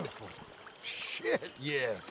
beautiful. Shit, yes.